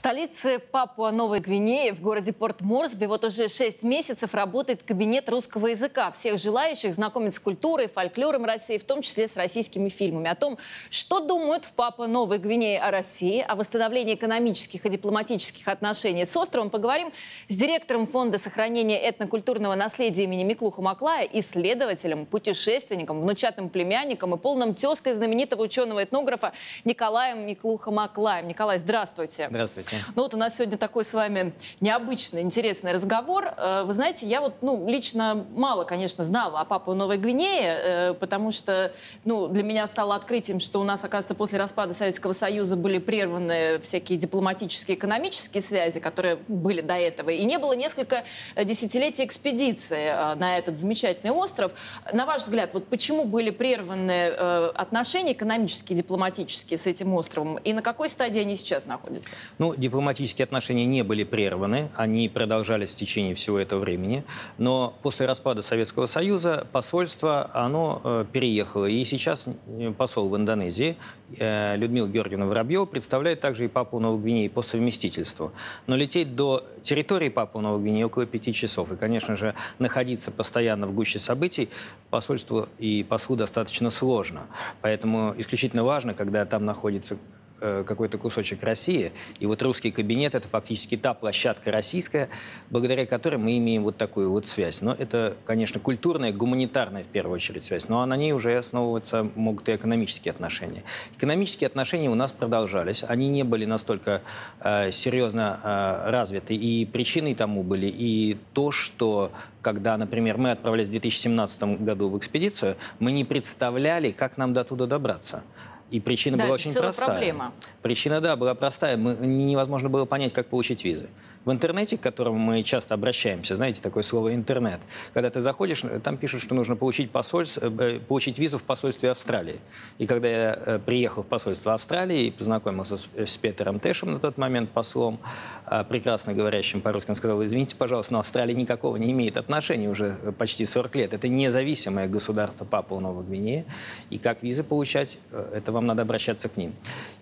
столице Папуа-Новой Гвинеи, в городе Порт-Морсби, вот уже шесть месяцев работает кабинет русского языка. Всех желающих знакомить с культурой, фольклором России, в том числе с российскими фильмами. О том, что думают в Папуа-Новой Гвинее о России, о восстановлении экономических и дипломатических отношений с островом, поговорим с директором Фонда сохранения этнокультурного наследия имени Миклуха Маклая, исследователем, путешественником, внучатым племянником и полным тезкой знаменитого ученого-этнографа Николаем Миклуха Маклаем. Николай, здравствуйте. Здравствуйте. Ну вот у нас сегодня такой с вами необычный, интересный разговор. Э, вы знаете, я вот, ну, лично мало, конечно, знала о Папуа Новой Гвинее, э, потому что, ну, для меня стало открытием, что у нас, оказывается, после распада Советского Союза были прерваны всякие дипломатические, экономические связи, которые были до этого, и не было несколько десятилетий экспедиции э, на этот замечательный остров. На ваш взгляд, вот почему были прерваны отношения экономические, дипломатические с этим островом, и на какой стадии они сейчас находятся? Ну, дипломатические отношения не были прерваны, они продолжались в течение всего этого времени. Но после распада Советского Союза посольство, оно э, переехало. И сейчас э, посол в Индонезии э, Людмила Георгиевна Воробьева представляет также и Папу Новой Гвинеи по совместительству. Но лететь до территории Папу Новой Гвинеи около пяти часов. И, конечно же, находиться постоянно в гуще событий посольству и послу достаточно сложно. Поэтому исключительно важно, когда там находится какой-то кусочек России. И вот русский кабинет — это фактически та площадка российская, благодаря которой мы имеем вот такую вот связь. Но это, конечно, культурная, гуманитарная в первую очередь связь. Но на ней уже основываться могут и экономические отношения. Экономические отношения у нас продолжались. Они не были настолько э, серьезно э, развиты. И причиной тому были и то, что когда, например, мы отправлялись в 2017 году в экспедицию, мы не представляли, как нам до туда добраться. И причина да, была очень простая. Проблема. Причина, да, была простая. Мы, невозможно было понять, как получить визы. В интернете, к которому мы часто обращаемся, знаете, такое слово «интернет», когда ты заходишь, там пишут, что нужно получить, посольство, э, получить визу в посольстве Австралии. И когда я э, приехал в посольство Австралии и познакомился с, с Петером Тэшем на тот момент, послом, а, прекрасно говорящим по-русски, он сказал, извините, пожалуйста, но Австралия никакого не имеет отношения уже почти 40 лет. Это независимое государство Папуа Новой Гвинеи. И как визы получать, э, это вам надо обращаться к ним.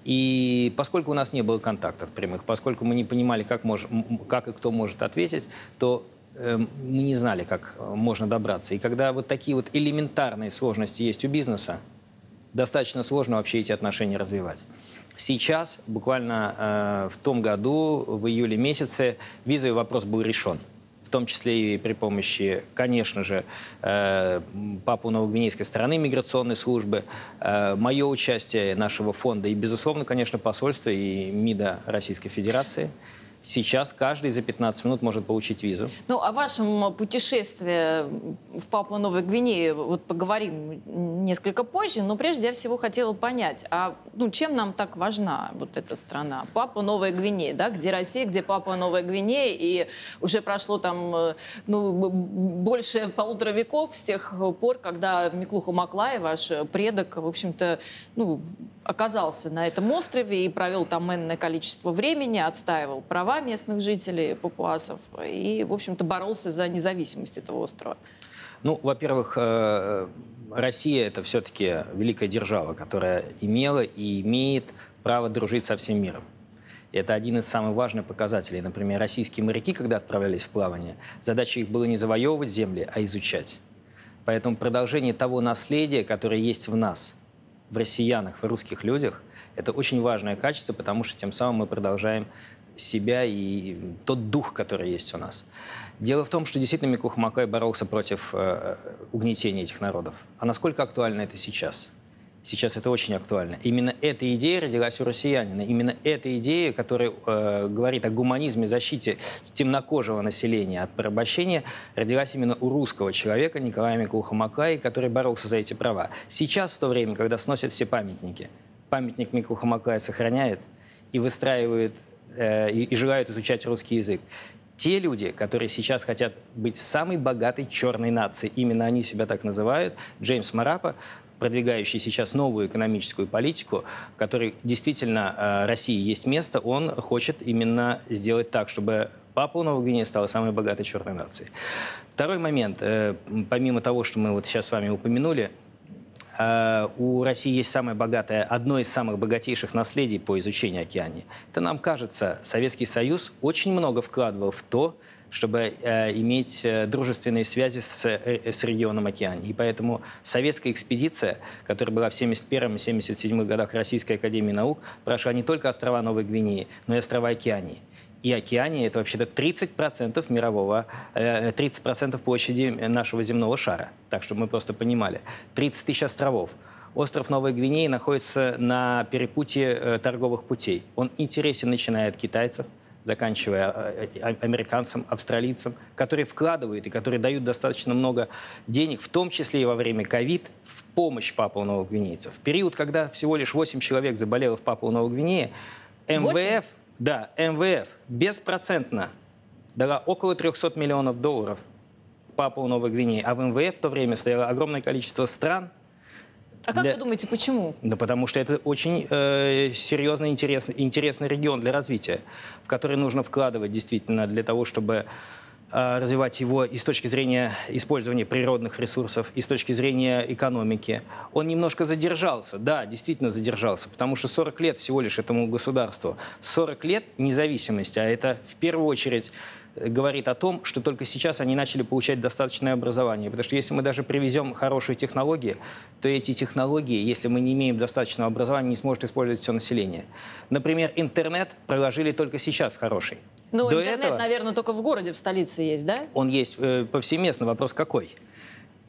И поскольку у нас не было контактов прямых, поскольку мы не понимали, как, мож, как и кто может ответить, то э, мы не знали, как э, можно добраться. И когда вот такие вот элементарные сложности есть у бизнеса, достаточно сложно вообще эти отношения развивать. Сейчас, буквально э, в том году, в июле месяце, визовый вопрос был решен в том числе и при помощи, конечно же, э, Папу Новогвинейской стороны миграционной службы, э, мое участие нашего фонда и, безусловно, конечно, посольство и МИДа Российской Федерации – Сейчас каждый за 15 минут может получить визу. Ну, о вашем путешествии в Папуа Новой Гвинеи вот поговорим несколько позже, но прежде я всего хотела понять, а ну, чем нам так важна вот эта страна? Папуа Новая Гвинея, да, где Россия, где Папуа Новая Гвинея, и уже прошло там э, ну, больше полутора веков с тех пор, когда Миклуха Маклай, ваш предок, в общем-то, ну, оказался на этом острове и провел там энное количество времени, отстаивал права местных жителей, папуасов, и, в общем-то, боролся за независимость этого острова. Ну, во-первых, э, Россия это все-таки великая держава, которая имела и имеет право дружить со всем миром. это один из самых важных показателей. Например, российские моряки, когда отправлялись в плавание, задача их была не завоевывать земли, а изучать. Поэтому продолжение того наследия, которое есть в нас – в россиянах, в русских людях, это очень важное качество, потому что тем самым мы продолжаем себя и тот дух, который есть у нас. Дело в том, что действительно Микух Макай боролся против э, угнетения этих народов. А насколько актуально это сейчас? Сейчас это очень актуально. Именно эта идея родилась у россиянина. Именно эта идея, которая э, говорит о гуманизме, защите темнокожего населения от порабощения, родилась именно у русского человека Николая Микуха Макаи, который боролся за эти права. Сейчас, в то время, когда сносят все памятники, памятник Микуха Макая сохраняет и выстраивает, э, и, и желают изучать русский язык те люди, которые сейчас хотят быть самой богатой черной нацией, именно они себя так называют, Джеймс Марапа, продвигающий сейчас новую экономическую политику, которой действительно э, России есть место, он хочет именно сделать так, чтобы Папуа Новая Гвинея стала самой богатой черной нацией. Второй момент, э, помимо того, что мы вот сейчас с вами упомянули, у России есть самое богатое, одно из самых богатейших наследий по изучению океании. Это нам кажется, Советский Союз очень много вкладывал в то, чтобы э, иметь э, дружественные связи с, э, с регионом океана. И поэтому советская экспедиция, которая была в 71 и 77 годах Российской Академии Наук, прошла не только острова Новой Гвинеи, но и острова Океании. И Океания – это вообще-то 30% мирового, 30% э, площади нашего земного шара. Так, чтобы мы просто понимали. 30 тысяч островов. Остров Новой Гвинеи находится на перепутье э, торговых путей. Он интересен, начиная от китайцев, заканчивая э, э, американцам, австралийцам, которые вкладывают и которые дают достаточно много денег, в том числе и во время ковид, в помощь Папуа Новогвинейцев. В период, когда всего лишь 8 человек заболело в Папуа Новогвинее, МВФ, 8? Да, МВФ беспроцентно дала около 300 миллионов долларов Папуа Новой Гвинеи, а в МВФ в то время стояло огромное количество стран, а как для... вы думаете, почему? Да потому что это очень э, серьезный, интересный, интересный регион для развития, в который нужно вкладывать действительно для того, чтобы развивать его и с точки зрения использования природных ресурсов, и с точки зрения экономики. Он немножко задержался, да, действительно задержался, потому что 40 лет всего лишь этому государству. 40 лет независимости, а это в первую очередь говорит о том, что только сейчас они начали получать достаточное образование. Потому что если мы даже привезем хорошие технологии, то эти технологии, если мы не имеем достаточного образования, не сможет использовать все население. Например, интернет проложили только сейчас хороший. Ну, До интернет, этого, наверное, только в городе, в столице есть, да? Он есть э, повсеместно. Вопрос какой?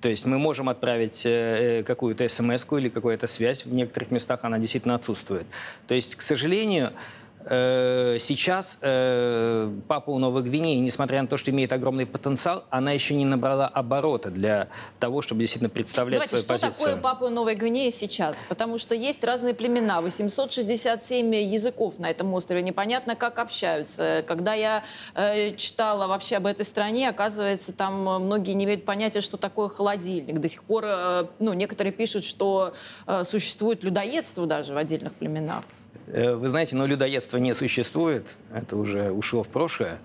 То есть мы можем отправить э, какую-то смс или какую-то связь. В некоторых местах она действительно отсутствует. То есть, к сожалению, Э, сейчас э, Папуа Новой Гвинеи, несмотря на то, что имеет огромный потенциал, она еще не набрала оборота для того, чтобы действительно представлять Давайте, свою что позицию. что такое Папуа Новой Гвинеи сейчас? Потому что есть разные племена, 867 языков на этом острове, непонятно, как общаются. Когда я э, читала вообще об этой стране, оказывается, там многие не имеют понятия, что такое холодильник. До сих пор, э, ну, некоторые пишут, что э, существует людоедство даже в отдельных племенах. Э, вы знаете, но людоедства не существует, это уже ушло в прошлое.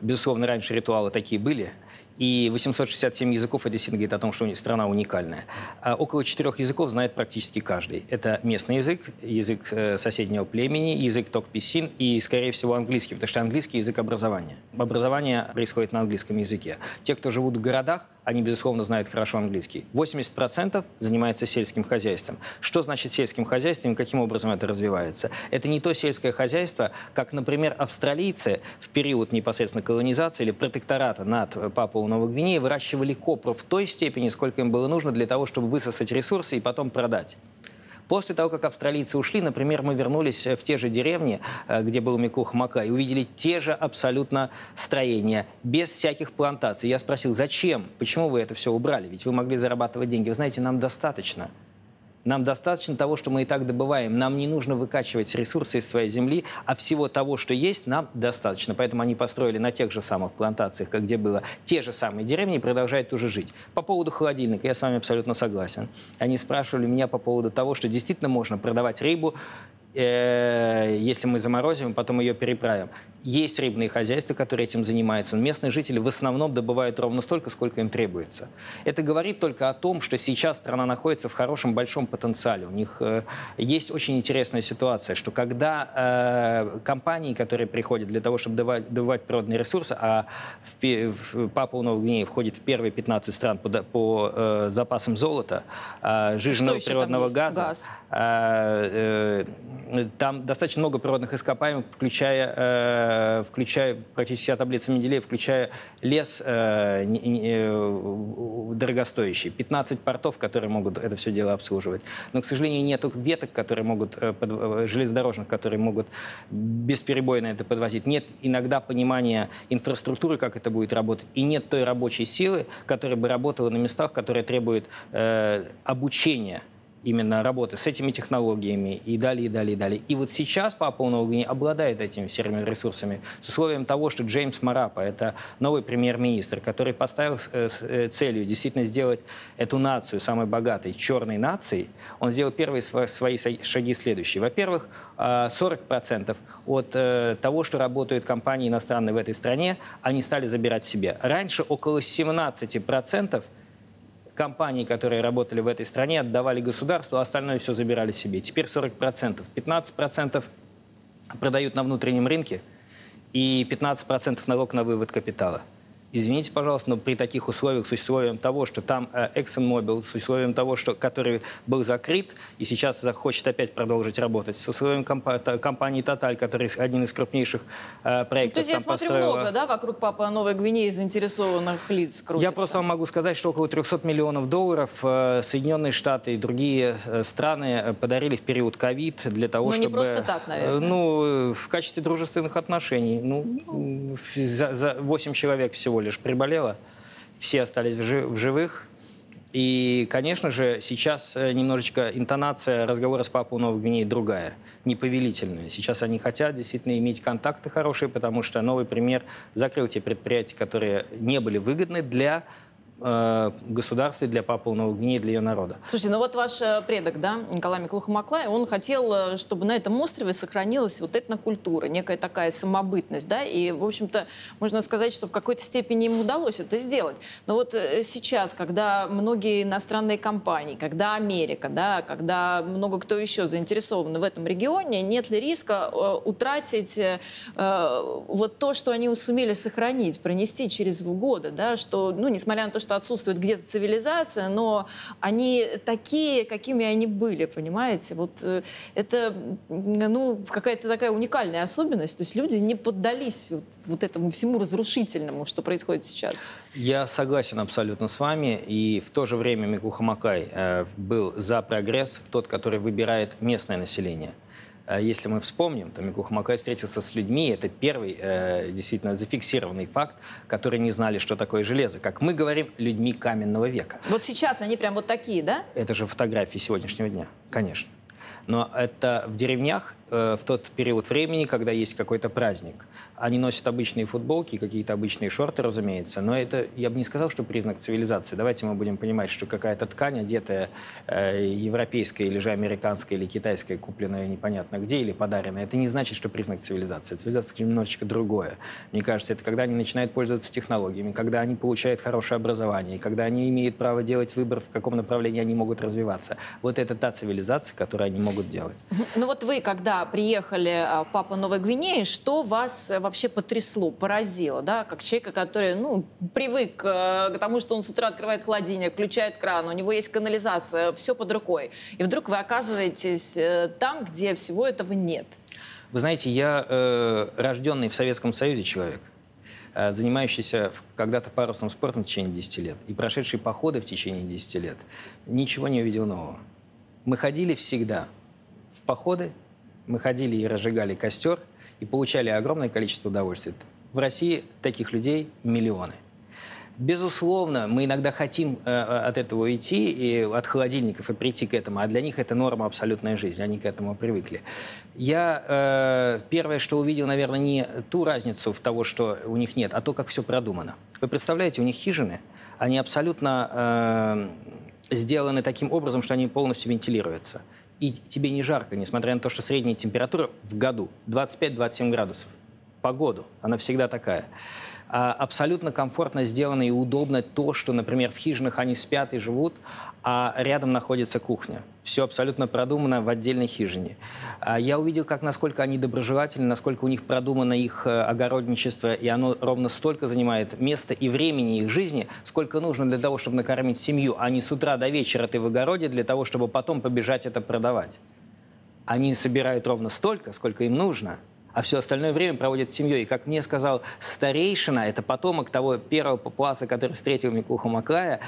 Безусловно, раньше ритуалы такие были. И 867 языков это говорит о том, что страна уникальная. А около четырех языков знает практически каждый. Это местный язык, язык э, соседнего племени, язык токписин и, скорее всего, английский, потому что английский язык образования. Образование происходит на английском языке. Те, кто живут в городах, они, безусловно, знают хорошо английский. 80% занимаются сельским хозяйством. Что значит сельским хозяйством и каким образом это развивается? Это не то сельское хозяйство, как, например, австралийцы в период непосредственно колонизации или протектората над Папуа Новой Гвинеи выращивали копру в той степени, сколько им было нужно для того, чтобы высосать ресурсы и потом продать. После того, как австралийцы ушли, например, мы вернулись в те же деревни, э, где был Микух Мака, и увидели те же абсолютно строения, без всяких плантаций. Я спросил, зачем, почему вы это все убрали? Ведь вы могли зарабатывать деньги. Вы знаете, нам достаточно. Нам достаточно того, что мы и так добываем. Нам не нужно выкачивать ресурсы из своей земли, а всего того, что есть, нам достаточно. Поэтому они построили на тех же самых плантациях, как где было, те же самые деревни и продолжают уже жить. По поводу холодильника я с вами абсолютно согласен. Они спрашивали меня по поводу того, что действительно можно продавать рыбу э, если мы заморозим, потом ее переправим. Есть рыбные хозяйства, которые этим занимаются. Но местные жители в основном добывают ровно столько, сколько им требуется. Это говорит только о том, что сейчас страна находится в хорошем большом потенциале. У них э, есть очень интересная ситуация, что когда э, компании, которые приходят для того, чтобы добывать, добывать природные ресурсы, а в, в Папуа Новой Гвинеи входит в первые 15 стран по, по э, запасам золота, э, жиженного природного газа, Газ. э, э, там достаточно много природных ископаемых, включая э, Э, включая практически вся таблица Менделеева, включая лес э, э, дорогостоящий, 15 портов, которые могут это все дело обслуживать. Но, к сожалению, нет веток, которые могут, железнодорожных, которые могут бесперебойно это подвозить. Нет иногда понимания инфраструктуры, как это будет работать, и нет той рабочей силы, которая бы работала на местах, которые требуют э, обучения именно работы с этими технологиями и далее, и далее, и далее. И вот сейчас Папуа Новой Гвинеи обладает этими всеми ресурсами с условием того, что Джеймс Марапа, это новый премьер-министр, который поставил э, э, целью действительно сделать эту нацию самой богатой черной нацией, он сделал первые свои шаги следующие. Во-первых, 40% э, от того, что работают компании иностранные в этой стране, они стали забирать себе. Раньше около 17% компании, которые работали в этой стране, отдавали государству, а остальное все забирали себе. Теперь 40%. 15% продают на внутреннем рынке и 15% налог на вывод капитала. Извините, пожалуйста, но при таких условиях, с условием того, что там э, ExxonMobil, с условием того, что, который был закрыт и сейчас захочет опять продолжить работать, с условием компа- компании Total, который один из крупнейших э, проектов То есть я смотрю построила... много, да, вокруг Папы Новой Гвинеи заинтересованных лиц крутится. Я просто вам могу сказать, что около 300 миллионов долларов э, Соединенные Штаты и другие э, страны э, подарили в период ковид для того, Но чтобы... не просто так, наверное. э, Ну, э, в качестве дружественных отношений. Ну, в- за, за 8 человек всего лишь приболело, все остались в, жи- в живых. И, конечно же, сейчас э, немножечко интонация разговора с Папой Новой Гвинеи другая, неповелительная. Сейчас они хотят действительно иметь контакты хорошие, потому что новый пример закрыл те предприятия, которые не были выгодны для э, государства, и для Папы Новой Гвинеи, для ее народа. Слушайте, ну вот ваш э, предок, да, Николай Миклуха-Маклай, он хотел, э, чтобы на этом острове сохранилась вот этнокультура, некая такая самобытность, да, и, в общем-то, можно сказать, что в какой-то степени ему удалось это сделать. Но вот э, сейчас, когда многие иностранные компании, когда Америка, да, когда много кто еще заинтересован в этом регионе, нет ли риска утратить э, вот то, что они сумели сохранить, пронести через годы, да, что, ну, несмотря на то, что отсутствует где-то цивилизация, но они такие, какими они были, понимаете? Вот э, это, ну, какая-то такая уникальная особенность. То есть люди не поддались вот, вот этому всему разрушительному, что происходит сейчас. Я согласен абсолютно с вами, и в то же время Микуха Макай э, был за прогресс, тот, который выбирает местное население. Э, Если мы вспомним, то Микуха Макай встретился с людьми, это первый э, действительно зафиксированный факт, которые не знали, что такое железо. Как мы говорим, людьми каменного века. Вот сейчас они прям вот такие, да? Это же фотографии сегодняшнего дня, конечно. Но это в деревнях э, в тот период времени, когда есть какой-то праздник. Они носят обычные футболки, какие-то обычные шорты, разумеется. Но это, я бы не сказал, что признак цивилизации. Давайте мы будем понимать, что какая-то ткань, одетая э, европейская или же американская или китайская, купленная непонятно где или подаренная, это не значит, что признак цивилизации. Цивилизация немножечко другое. Мне кажется, это когда они начинают пользоваться технологиями, когда они получают хорошее образование, когда они имеют право делать выбор, в каком направлении они могут развиваться. Вот это та цивилизация, которую они могут делать. Ну вот вы, когда приехали а, Папа Новой Гвинеи, что вас э, вообще потрясло, поразило, да, как человека, который, ну, привык э, к тому, что он с утра открывает холодильник, включает кран, у него есть канализация, все под рукой, и вдруг вы оказываетесь э, там, где всего этого нет. Вы знаете, я э, рожденный в Советском Союзе человек, занимающийся когда-то парусным спортом в течение 10 лет и прошедший походы в течение 10 лет, ничего не увидел нового. Мы ходили всегда в походы, мы ходили и разжигали костер и получали огромное количество удовольствия. В России таких людей миллионы. Безусловно, мы иногда хотим э, от этого уйти, и от холодильников и прийти к этому, а для них это норма абсолютная жизнь, они к этому привыкли. Я э, первое, что увидел, наверное, не ту разницу в того, что у них нет, а то, как все продумано. Вы представляете, у них хижины, они абсолютно э, сделаны таким образом, что они полностью вентилируются. И тебе не жарко, несмотря на то, что средняя температура в году 25-27 градусов. Погоду, она всегда такая. А, абсолютно комфортно сделано и удобно то, что, например, в хижинах они спят и живут, а рядом находится кухня. Все абсолютно продумано в отдельной хижине. А я увидел, как насколько они доброжелательны, насколько у них продумано их э, огородничество, и оно ровно столько занимает места и времени их жизни, сколько нужно для того, чтобы накормить семью, а не с утра до вечера ты в огороде для того, чтобы потом побежать это продавать. Они собирают ровно столько, сколько им нужно, а все остальное время проводят с семьей. И, как мне сказал старейшина, это потомок того первого папуаса, который встретил Микуху Маклая,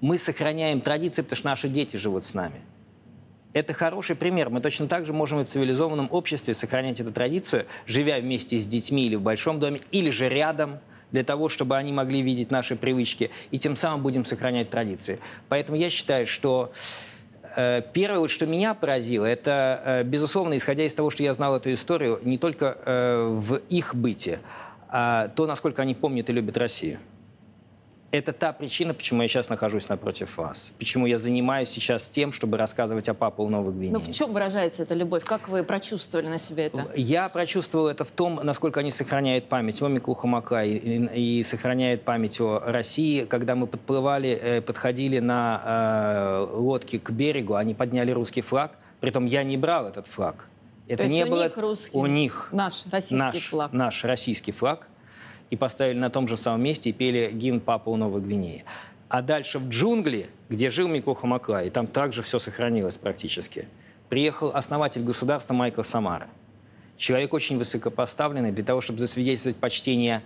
мы сохраняем традиции, потому что наши дети живут с нами. Это хороший пример. Мы точно так же можем и в цивилизованном обществе сохранять эту традицию, живя вместе с детьми или в большом доме, или же рядом, для того, чтобы они могли видеть наши привычки, и тем самым будем сохранять традиции. Поэтому я считаю, что Первое, вот, что меня поразило, это, э, безусловно, исходя из того, что я знал эту историю, не только э, в их быте, а то, насколько они помнят и любят Россию. Это та причина, почему я сейчас нахожусь напротив вас. Почему я занимаюсь сейчас тем, чтобы рассказывать о Папуа Новой Гвинеи. Но в чем выражается эта любовь? Как вы прочувствовали на себе это? Я прочувствовал это в том, насколько они сохраняют память о Микухамака и, и, и сохраняют память о России. Когда мы подплывали, э, подходили на э, лодке к берегу, они подняли русский флаг. Притом я не брал этот флаг. Это То не есть было у них русский, у них наш российский наш, флаг. Наш российский флаг и поставили на том же самом месте и пели гимн Папуа Новой Гвинеи. А дальше в джунгли, где жил Микоха Макла, и там также все сохранилось практически, приехал основатель государства Майкл Самара. Человек очень высокопоставленный для того, чтобы засвидетельствовать почтение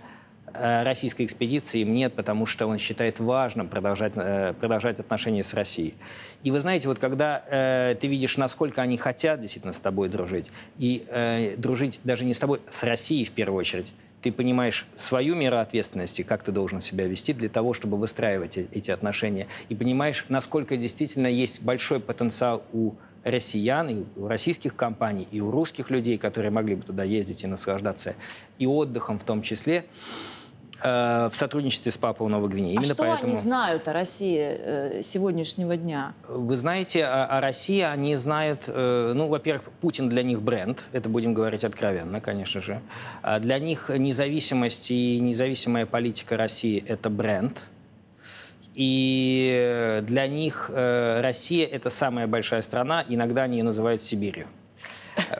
э, российской экспедиции им нет, потому что он считает важным продолжать, э, продолжать отношения с Россией. И вы знаете, вот когда э, ты видишь, насколько они хотят действительно с тобой дружить, и э, дружить даже не с тобой, с Россией в первую очередь, ты понимаешь свою меру ответственности, как ты должен себя вести для того, чтобы выстраивать эти отношения, и понимаешь, насколько действительно есть большой потенциал у россиян, и у российских компаний, и у русских людей, которые могли бы туда ездить и наслаждаться, и отдыхом в том числе. Э, в сотрудничестве с Папуа Новой Гвинеей. А что поэтому... они знают о России э, сегодняшнего дня? Вы знаете, о, о России они знают, э, ну, во-первых, Путин для них бренд, это будем говорить откровенно, конечно же. А для них независимость и независимая политика России – это бренд. И для них Россия – это самая большая страна, иногда они ее называют Сибирью.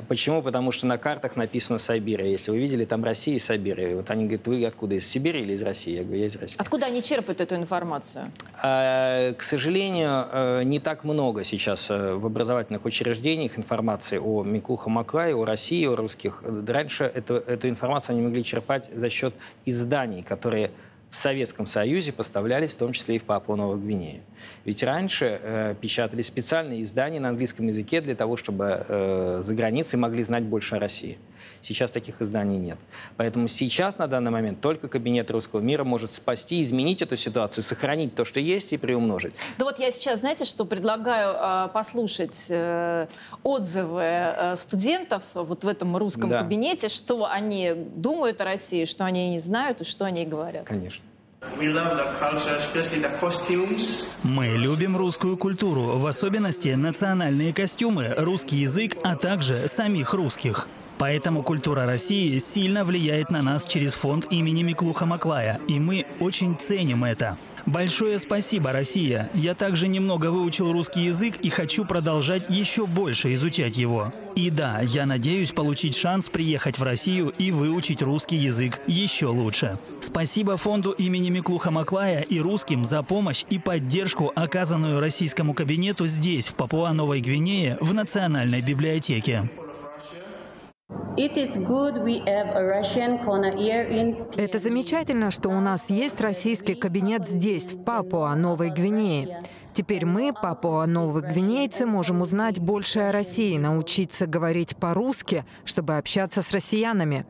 Почему? Потому что на картах написано Сибирь. Если вы видели, там Россия и Сибирь. Вот они говорят, вы откуда, из Сибири или из России? Я говорю, я из России. Откуда они черпают эту информацию? А, к сожалению, э, не так много сейчас э, в образовательных учреждениях информации о Микуха Маклае, о России, о русских. Раньше эту, эту информацию они могли черпать за счет изданий, которые в Советском Союзе поставлялись в том числе и в Папуа Новой Гвинеи. Ведь раньше э, печатали специальные издания на английском языке для того, чтобы э, за границей могли знать больше о России. Сейчас таких изданий нет. Поэтому сейчас, на данный момент, только кабинет русского мира может спасти, изменить эту ситуацию, сохранить то, что есть, и приумножить. Да вот я сейчас, знаете, что предлагаю э, послушать э, отзывы э, студентов вот в этом русском да. кабинете, что они думают о России, что они не знают и что они говорят. Конечно. Мы любим русскую культуру, в особенности национальные костюмы, русский язык, а также самих русских. Поэтому культура России сильно влияет на нас через фонд имени Миклуха Маклая, и мы очень ценим это. Большое спасибо, Россия. Я также немного выучил русский язык и хочу продолжать еще больше изучать его. И да, я надеюсь получить шанс приехать в Россию и выучить русский язык еще лучше. Спасибо фонду имени Миклуха Маклая и русским за помощь и поддержку, оказанную российскому кабинету здесь, в Папуа-Новой Гвинее, в Национальной библиотеке. Это замечательно, что у нас есть российский кабинет здесь, в Папуа, Новой Гвинее. Теперь мы, Папуа Новые Гвинейцы, можем узнать больше о России, научиться говорить по-русски, чтобы общаться с россиянами.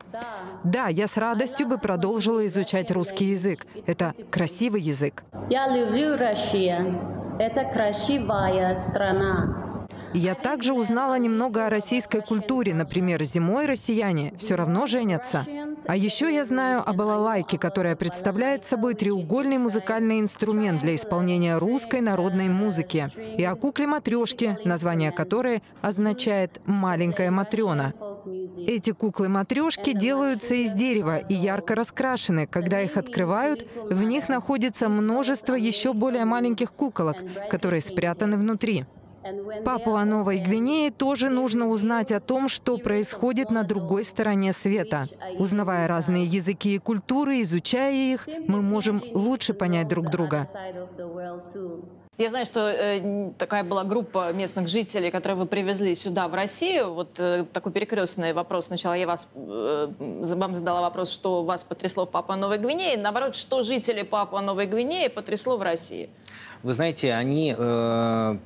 Да, я с радостью бы продолжила изучать русский язык. Это красивый язык. Я люблю Россию. Это красивая страна. Я также узнала немного о российской культуре. Например, зимой россияне все равно женятся. А еще я знаю о балалайке, которая представляет собой треугольный музыкальный инструмент для исполнения русской народной музыки, и о кукле-матрешке, название которой означает «маленькая матрена». Эти куклы-матрешки делаются из дерева и ярко раскрашены. Когда их открывают, в них находится множество еще более маленьких куколок, которые спрятаны внутри. Папуа Новой Гвинеи тоже нужно узнать о том, что происходит на другой стороне света. Узнавая разные языки и культуры, изучая их, мы можем лучше понять друг друга. Я знаю, что э, такая была группа местных жителей, которые вы привезли сюда, в Россию. Вот э, такой перекрестный вопрос. Сначала я вас, э, вам задала вопрос, что вас потрясло в Папуа Новой Гвинеи. Наоборот, что жители Папуа Новой Гвинеи потрясло в России? Вы знаете, они э,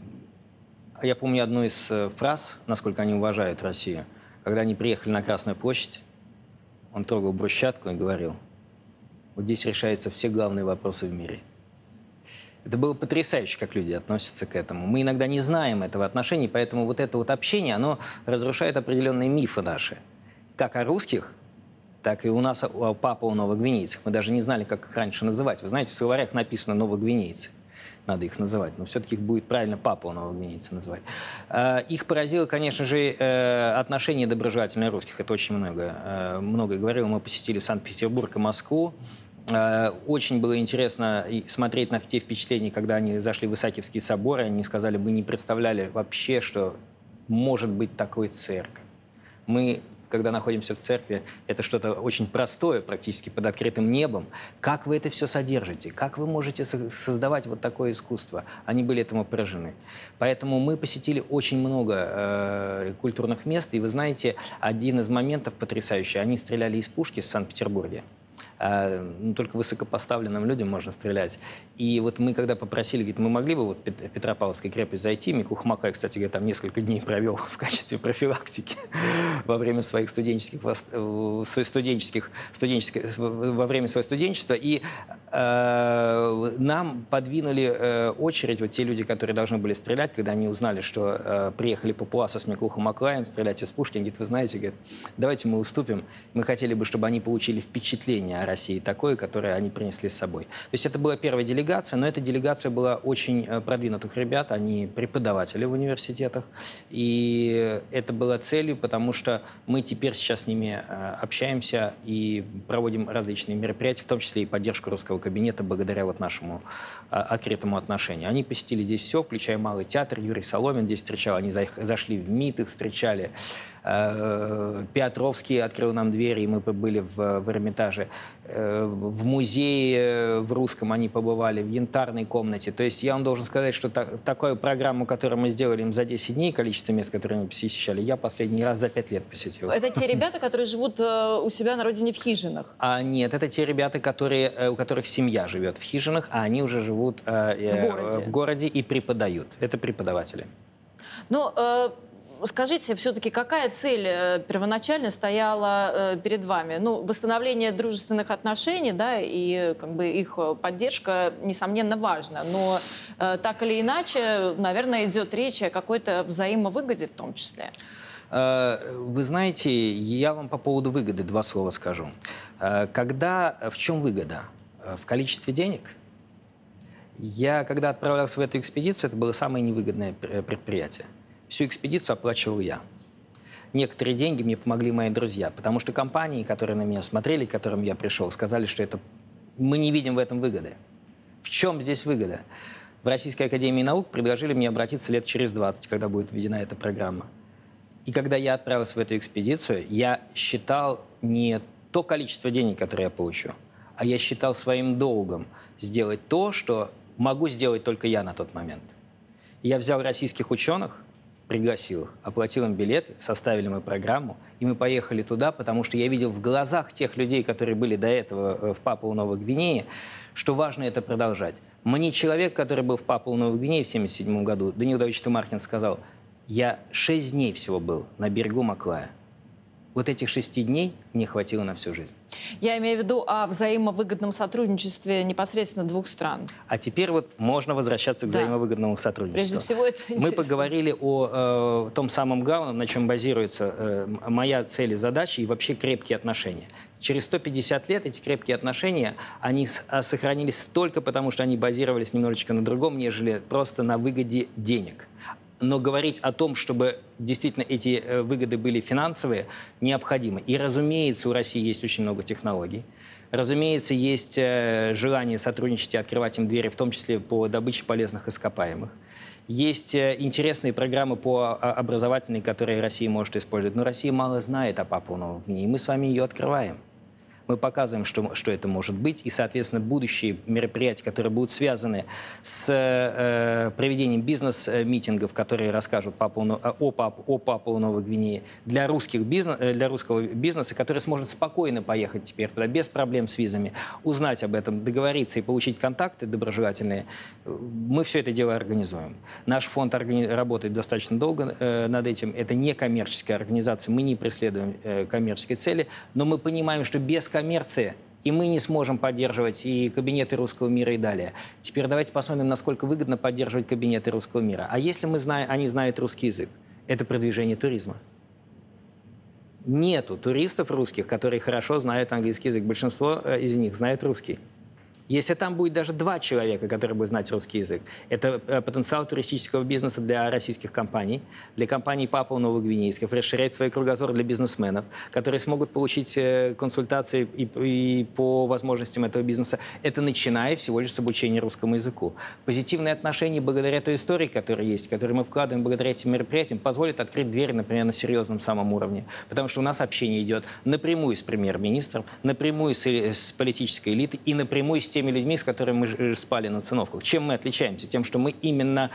я помню одну из э, фраз, насколько они уважают Россию. Когда они приехали на Красную площадь, он трогал брусчатку и говорил, вот здесь решаются все главные вопросы в мире. Это было потрясающе, как люди относятся к этому. Мы иногда не знаем этого отношения, поэтому вот это вот общение, оно разрушает определенные мифы наши. Как о русских, так и у нас у папа у новогвинейцев. Мы даже не знали, как их раньше называть. Вы знаете, в словарях написано новогвинейцы надо их называть, но все-таки их будет правильно папа новогвинейца называть. Э, их поразило, конечно же, э, отношение доброжелательное русских. Это очень много. Э, много говорил. Мы посетили Санкт-Петербург и Москву. Очень было интересно смотреть на те впечатления, когда они зашли в Исаакиевский собор, и они сказали, мы не представляли вообще, что может быть такой церковь. Мы когда находимся в церкви, это что-то очень простое, практически под открытым небом. Как вы это все содержите? Как вы можете создавать вот такое искусство? Они были этому поражены. Поэтому мы посетили очень много э, культурных мест, и вы знаете, один из моментов потрясающий, они стреляли из пушки в Санкт-Петербурге а, ну, только высокопоставленным людям можно стрелять. И вот мы когда попросили, говорит, мы могли бы вот в Петропавловской крепость зайти, Мику Хмакай, кстати говоря, там несколько дней провел в качестве профилактики во время своих студенческих, э, студенческих, студенческих во время своего студенчества. И э, нам подвинули э, очередь вот те люди, которые должны были стрелять, когда они узнали, что э, приехали папуасы с Микухом Маклаем стрелять из пушки. Они говорят, вы знаете, говорят, давайте мы уступим. Мы хотели бы, чтобы они получили впечатление России такое, которое они принесли с собой. То есть это была первая делегация, но эта делегация была очень э, продвинутых ребят, они преподаватели в университетах, и это было целью, потому что мы теперь сейчас с ними э, общаемся и проводим различные мероприятия, в том числе и поддержку русского кабинета благодаря вот нашему э, открытому отношению. Они посетили здесь все, включая Малый театр, Юрий Соломин здесь встречал, они зашли в МИД, их встречали, Петровский открыл нам двери, и мы были в, в Эрмитаже. Э, в музее э, в русском они побывали, в янтарной комнате. То есть я вам должен сказать, что та, такую программу, которую мы сделали им за 10 дней, количество мест, которые они посещали, я последний раз за 5 лет посетил. Это те ребята, которые живут у себя на родине в хижинах? А, нет, это те ребята, которые, у которых семья живет в хижинах, а они уже живут э, в, городе. в городе и преподают. Это преподаватели. Ну, э, Скажите, все-таки какая цель э, первоначально стояла э, перед вами? Ну, восстановление дружественных отношений, да, и как бы их поддержка, несомненно, важна. Но э, так или иначе, наверное, идет речь о какой-то взаимовыгоде в том числе. Вы знаете, я вам по поводу выгоды два слова скажу. Когда, в чем выгода? В количестве денег? Я, когда отправлялся в эту экспедицию, это было самое невыгодное предприятие. Всю экспедицию оплачивал я. Некоторые деньги мне помогли мои друзья, потому что компании, которые на меня смотрели, к которым я пришел, сказали, что это мы не видим в этом выгоды. В чем здесь выгода? В Российской Академии Наук предложили мне обратиться лет через 20, когда будет введена эта программа. И когда я отправился в эту экспедицию, я считал не то количество денег, которое я получу, а я считал своим долгом сделать то, что могу сделать только я на тот момент. Я взял российских ученых, пригласил оплатил им билеты, составили мы программу, и мы поехали туда, потому что я видел в глазах тех людей, которые были до этого э, в Папуа Новой Гвинее, что важно это продолжать. Мне человек, который был в Папуа Новой Гвинее в 1977 году, Данил Давидович Тумаркин сказал, я шесть дней всего был на берегу Маклая вот этих шести дней мне хватило на всю жизнь. Я имею в виду о взаимовыгодном сотрудничестве непосредственно двух стран. А теперь вот можно возвращаться к да. взаимовыгодному сотрудничеству. Прежде всего это Мы поговорили о э, том самом главном, на чем базируется э, моя цель и задача, и вообще крепкие отношения. Через 150 лет эти крепкие отношения, они а, сохранились только потому, что они базировались немножечко на другом, нежели просто на выгоде денег но говорить о том, чтобы действительно эти э, выгоды были финансовые, необходимо. И, разумеется, у России есть очень много технологий. Разумеется, есть э, желание сотрудничать и открывать им двери, в том числе по добыче полезных ископаемых. Есть э, интересные программы по а, образовательной, которые Россия может использовать. Но Россия мало знает о Папуа Новой и мы с вами ее открываем мы показываем, что, что это может быть, и, соответственно, будущие мероприятия, которые будут связаны с э, проведением бизнес-митингов, которые расскажут папу, о, папу, о Папуа Новой Гвинее, для, русских бизнес, э, для русского бизнеса, который сможет спокойно поехать теперь туда, без проблем с визами, узнать об этом, договориться и получить контакты доброжелательные, мы все это дело организуем. Наш фонд органи- работает достаточно долго э, над этим. Это не коммерческая организация, мы не преследуем э, коммерческие цели, но мы понимаем, что без коммерции, и мы не сможем поддерживать и кабинеты русского мира и далее. Теперь давайте посмотрим, насколько выгодно поддерживать кабинеты русского мира. А если мы знаем, они знают русский язык, это продвижение туризма. нету туристов русских, которые хорошо знают английский язык. Большинство э, из них знает русский. Если там будет даже два человека, которые будут знать русский язык, это э, потенциал туристического бизнеса для российских компаний, для компаний Папуа Новогвинейских, расширять свой кругозор для бизнесменов, которые смогут получить э, консультации и, и по возможностям этого бизнеса. Это начиная всего лишь с обучения русскому языку. Позитивные отношения благодаря той истории, которая есть, которую мы вкладываем благодаря этим мероприятиям, позволят открыть двери, например, на серьезном самом уровне. Потому что у нас общение идет напрямую с премьер-министром, напрямую с, с политической элитой и напрямую с теми людьми, с которыми мы э, спали на циновках. Чем мы отличаемся? Тем, что мы именно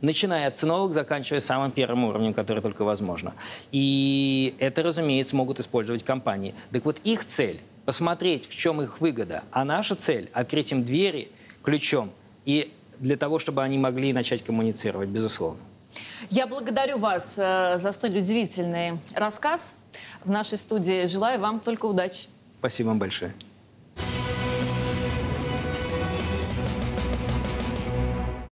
начиная от циновок, заканчивая самым первым уровнем, который только возможно. И это, разумеется, могут использовать компании. Так вот, их цель – посмотреть, в чем их выгода. А наша цель – открыть им двери ключом и для того, чтобы они могли начать коммуницировать, безусловно. Я благодарю вас э, за столь удивительный рассказ в нашей студии. Желаю вам только удачи. Спасибо вам большое.